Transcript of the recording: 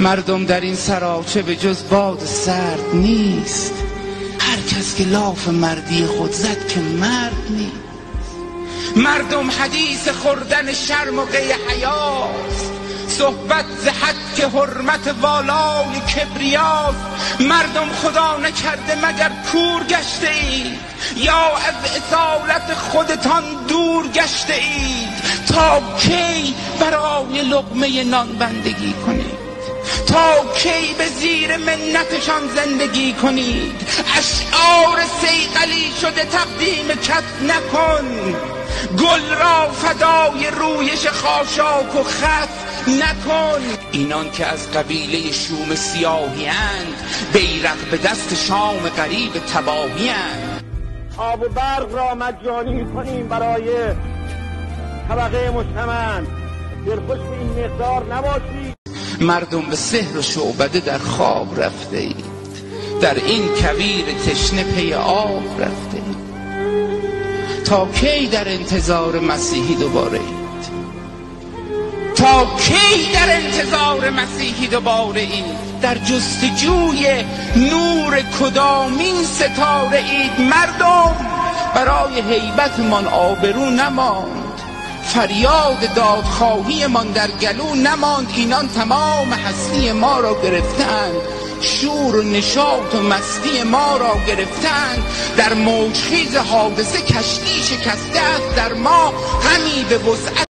مردم در این سراچه به جز باد سرد نیست. هر کس که لاف مردی خود زد که مرد نیست. مردم حدیث خوردن شرم و قی حیاست. صحبت زحد که حرمت والای کبریاست. مردم خدا نکرده مگر کور گشته اید؟ یا از اصالت خودتان دور گشته اید؟ تا کی برای لقمه نان بندگی کنید؟ تا کی به زیر منتشان زندگی کنید. اشعار سیقلی شده تقدیم کت نکن. گل را فدای رویش خاشاک و خط نکن. اینان که از قبیله شوم سیاهی اند بیرق به دست شام غریب تباهی اند. آب و برق را مجانی کنیم برای طبقه مجتمع. دلخوش به این مقدار نباشید. مردم به سحر و شعبده در خواب رفته اید. در این کویر تشنه پی آب رفته اید. تا کی در انتظار مسیحی دوباره اید؟ تا کی در انتظار مسیحی دوباره اید؟ در جستجوی نور کدامین ستاره اید مردم. برای حیبتمان آبرو نماند. فریاد دادخواهی من در گلو نماند. اینان تمام هستی ما را گرفتند شور و نشاط و مستی ما را گرفتند در موجخیز حادثه کشتی شکسته است. در ما همی به وسعت